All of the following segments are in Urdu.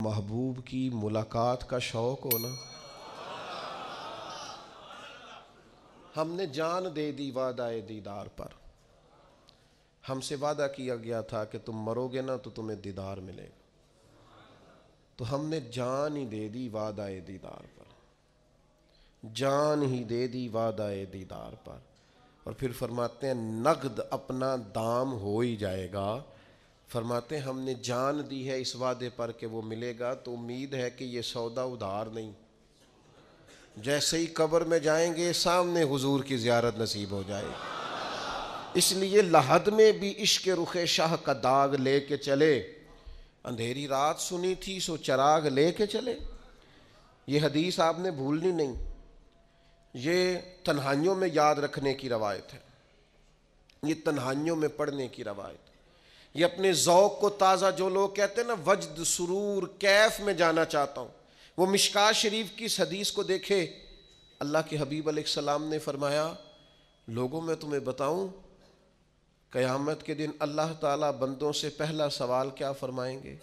محبوب کی ملاقات کا شوق ہونا ہم نے جان دے دی وعدہ دیدار پر۔ ہم سے وعدہ کیا گیا تھا کہ تم مرو گے نا تو تمہیں دیدار ملے گا۔ تو ہم نے جان ہی دے دی وعدہ دیدار پر۔ جان ہی دے دی وعدہ دیدار پر۔ اور پھر فرماتے ہیں، نقد اپنا دام ہو ہی جائے گا۔ فرماتے ہیں، ہم نے جان دی ہے اس وعدے پر کہ وہ ملے گا، تو امید ہے کہ یہ سودا ادھار نہیں۔ جیسے ہی قبر میں جائیں گے، سامنے حضور کی زیارت نصیب ہو جائے۔ گی اس لیے لحد میں بھی عشق رخ شاہ کا داغ لے کے چلے۔ اندھیری رات سنی تھی، سو چراغ لے کے چلے۔ یہ حدیث آپ نے بھولنی نہیں۔ یہ تنہائیوں میں یاد رکھنے کی روایت ہے۔ یہ تنہائیوں میں پڑھنے کی روایت ہے۔ یہ اپنے ذوق کو تازہ جو لوگ کہتے ہیں نا، وجد، سرور، کیف میں جانا چاہتا ہوں۔ وہ مشکا شریف کی اس حدیث کو دیکھے، اللہ کے حبیب علیہ السلام نے فرمایا، لوگوں میں تمہیں بتاؤں، قیامت کے دن اللہ تعالیٰ بندوں سے پہلا سوال کیا فرمائیں گے؟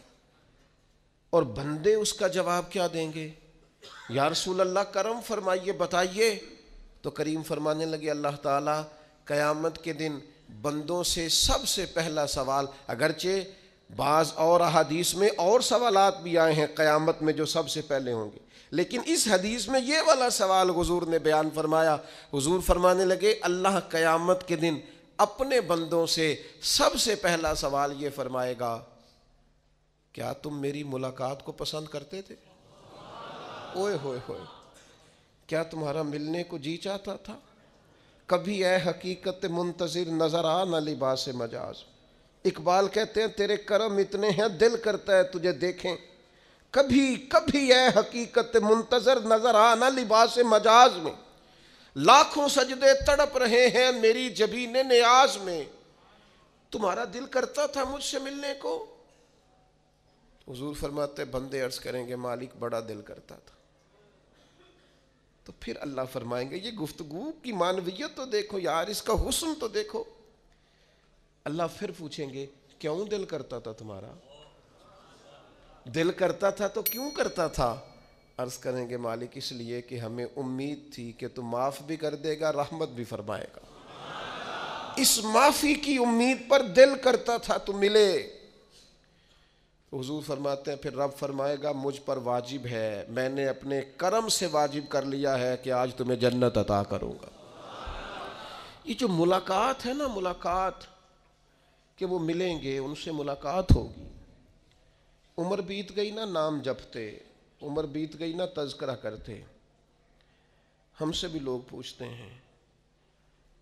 اور بندے اس کا جواب کیا دیں گے؟ یا رسول اللہ، کرم فرمائیے، بتائیے۔ تو کریم فرمانے لگے، اللہ تعالیٰ، قیامت کے دن بندوں سے سب سے پہلا سوال، اگرچہ بعض اور احادیث میں اور سوالات بھی آئے ہیں قیامت میں جو سب سے پہلے ہوں گے۔ لیکن اس حدیث میں یہ والا سوال حضور نے بیان فرمایا، حضور فرمانے لگے، اللہ قیامت کے دن اپنے بندوں سے سب سے پہلا سوال یہ فرمائے گا، کیا تم میری ملاقات کو پسند کرتے تھے؟ اوئے ہوئے ہوئے، کیا تمہارا ملنے کو جی چاہتا تھا؟ کبھی اے حقیقت منتظر نظر آ نہ لباس مجاز۔ اقبال کہتے ہیں، تیرے کرم اتنے ہیں، دل کرتا ہے تجھے دیکھیں۔ کبھی کبھی اے حقیقت منتظر نظر آ نہ لباس مجاز میں۔ لاکھوں سجدے تڑپ رہے ہیں میری جبین نیاز میں۔ تمہارا دل کرتا تھا مجھ سے ملنے کو۔ حضور فرماتے بندے عرض کریں گے، مالک بڑا دل کرتا تھا۔ تو پھر اللہ فرمائیں گے، یہ گفتگو کی مانویت تو دیکھو یار، اس کا حسن تو دیکھو۔ اللہ پھر پوچھیں گے، کیوں دل کرتا تھا تمہارا؟ دل کرتا تھا تو کیوں کرتا تھا؟ عرض کریں گے مالک، اس لیے کہ ہمیں امید تھی کہ تم معاف بھی کر دے گا، رحمت بھی فرمائے گا۔ اس معافی کی امید پر دل کرتا تھا تو ملے۔ حضور فرماتے ہیں، پھر رب فرمائے گا، مجھ پر واجب ہے، میں نے اپنے کرم سے واجب کر لیا ہے کہ آج تمہیں جنت عطا کروں گا۔ یہ جو ملاقات ہے نا، ملاقات کہ وہ ملیں گے، ان سے ملاقات ہوگی۔ عمر بیت گئی نا، نام جپتے۔ عمر بیت گئی نا، تذکرہ کرتے۔ ہم سے بھی لوگ پوچھتے ہیں،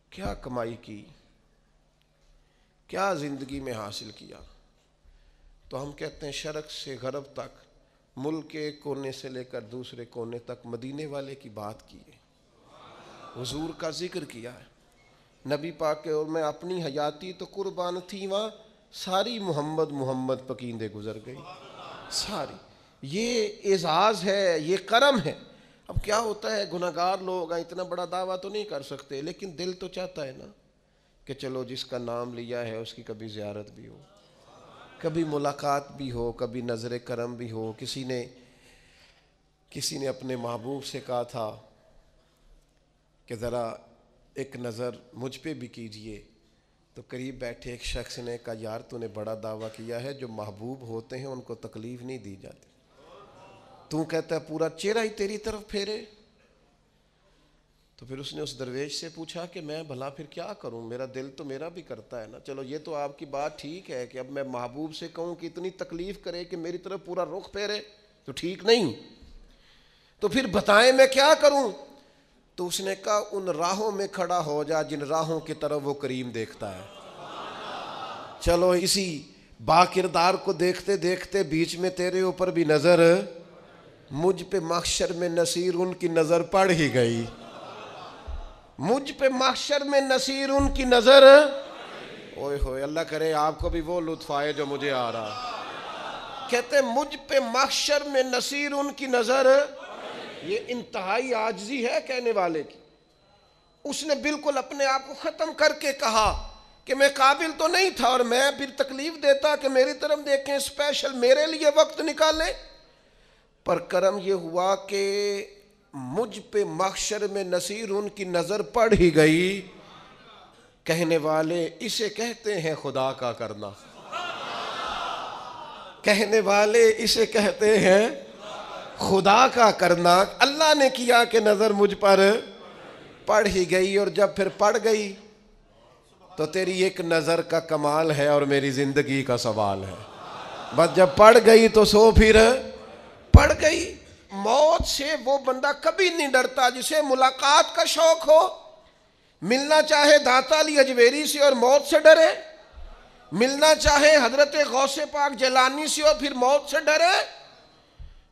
کیا کمائی کی؟ کیا زندگی میں حاصل کیا؟ تو ہم کہتے ہیں شرق سے غرب تک، ملک کے کونے سے لے کر دوسرے کونے تک مدینے والے کی بات کی ہے۔ حضور کا ذکر کیا ہے۔ نبی پاک کے اور میں اپنی حیاتی تو قربان تھی وہاں، ساری محمد محمد پکیندے گزر گئی۔ ساری۔ یہ اعزاز ہے، یہ کرم ہے۔ اب کیا ہوتا ہے گناہ گار لوگ اتنا بڑا دعویٰ تو نہیں کر سکتے، لیکن دل تو چاہتا ہے نا کہ چلو جس کا نام لیا ہے، اس کی کبھی زیارت بھی ہو۔ کبھی ملاقات بھی ہو، کبھی نظر کرم بھی ہو، کسی نے کسی نے اپنے محبوب سے کہا تھا کہ ذرا ایک نظر مجھ پہ بھی کیجیے۔ تو قریب بیٹھے ایک شخص نے کہا، یار، تو نے بڑا دعویٰ کیا ہے، جو محبوب ہوتے ہیں ان کو تکلیف نہیں دی جاتی۔ تو کہتا ہے، پورا چہرہ ہی تیری طرف پھیرے۔ تو پھر اس نے اس درویش سے پوچھا کہ میں بھلا پھر کیا کروں؟ میرا دل تو میرا بھی کرتا ہے نا۔ چلو یہ تو آپ کی بات ٹھیک ہے کہ اب میں محبوب سے کہوں کہ اتنی تکلیف کرے کہ میری طرف پورا رخ پھیرے تو ٹھیک نہیں۔ تو پھر بتائیں میں کیا کروں؟ تو اس نے کہا، ان راہوں میں کھڑا ہو جا جن راہوں کی طرف وہ کریم دیکھتا ہے۔ چلو اسی با کردار کو دیکھتے دیکھتے بیچ میں تیرے اوپر بھی نظر، مجھ پہ محشر میں نصیر ان کی نظر پڑ ہی گئی۔ مجھ پہ محشر میں نصیر ان کی نظر اوئے ہوئے، اللہ کرے آپ کو بھی وہ لطف آئے جو مجھے آ رہا۔ کہتے مجھ پہ محشر میں نصیر ان کی نظر، یہ انتہائی آجزی ہے کہنے والے کی۔ اس نے بالکل اپنے آپ کو ختم کر کے کہا کہ میں قابل تو نہیں تھا اور میں پھر تکلیف دیتا کہ میری طرف دیکھیں اسپیشل میرے لیے وقت نکالے۔ پر کرم یہ ہوا کہ مجھ پہ محشر میں نصیر ان کی نظر پڑ ہی گئی۔ کہنے والے اسے کہتے ہیں خدا کا کرنا۔ کہنے والے اسے کہتے ہیں خدا کا کرنا۔ اللہ نے کیا کہ نظر مجھ پر پڑ ہی گئی اور جب پھر پڑ گئی تو تیری ایک نظر کا کمال ہے اور میری زندگی کا سوال ہے۔ بس جب پڑ گئی تو سو پھر پڑ گئی۔ موت سے وہ بندہ کبھی نہیں ڈرتا جسے ملاقات کا شوق ہو۔ ملنا چاہے داتا علی اجویری سے اور موت سے ڈرے۔ ملنا چاہے حضرت غوث پاک جلانی سے اور پھر موت سے ڈرے۔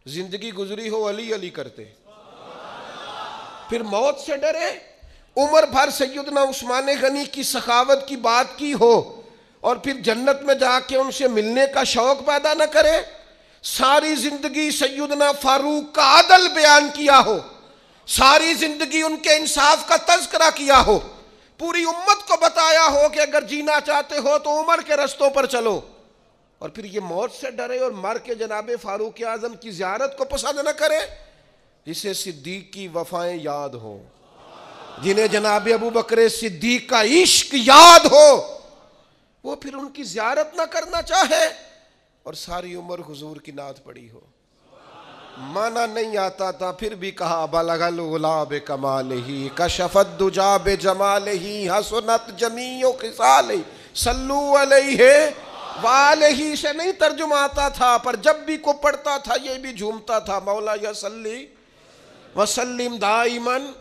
زندگی گزری ہو علی علی کرتے۔ پھر موت سے ڈرے۔ عمر بھر سیدنا عثمان غنی کی سخاوت کی بات کی ہو اور پھر جنت میں جا کے ان سے ملنے کا شوق پیدا نہ کرے۔ ساری زندگی سیدنا فاروق کا عدل بیان کیا ہو، ساری زندگی ان کے انصاف کا تذکرہ کیا ہو، پوری امت کو بتایا ہو کہ اگر جینا چاہتے ہو تو عمر کے رستوں پر چلو۔ اور پھر یہ موت سے ڈرے اور مر کے جناب فاروق اعظم کی زیارت کو پسند نہ کرے، جسے صدیق کی وفائیں یاد ہو جنہیں جناب ابو بکر صدیق کا عشق یاد ہو، وہ پھر ان کی زیارت نہ کرنا چاہے۔ اور ساری عمر حضور کی نعت پڑی ہو۔ مانا نہیں آتا تھا، پھر بھی کہا، بلغ الغلاب کمال ہی کشفت دجا بے جمال ہی حسنت جمیع خصال صلو علیہ۔ والہی سے نہیں ترجمہ آتا تھا، پر جب بھی کو پڑھتا تھا، یہ بھی جھومتا تھا، مولا یا صلی وسلم دائمن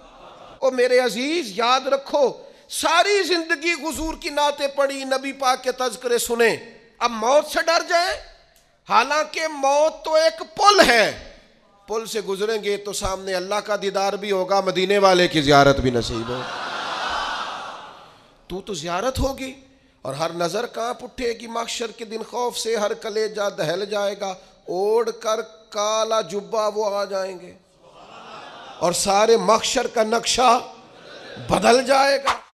او میرے عزیز، یاد رکھو، ساری زندگی حضور کی نعتیں پڑھی، نبی پاک کے تذکرے سنیں اب موت سے ڈر جائیں۔ حالانکہ موت تو ایک پل ہے۔ پل سے گزریں گے تو سامنے اللہ کا دیدار بھی ہوگا، مدینے والے کی زیارت بھی نصیب ہو۔ تو تو زیارت ہوگی اور ہر نظر کہاں پٹھے گی۔ محشر کے دن خوف سے ہر کلیجہ دہل جائے گا۔ اوڑ کر کالا جبہ وہ آ جائیں گے۔ اور سارے محشر کا نقشہ بدل جائے گا۔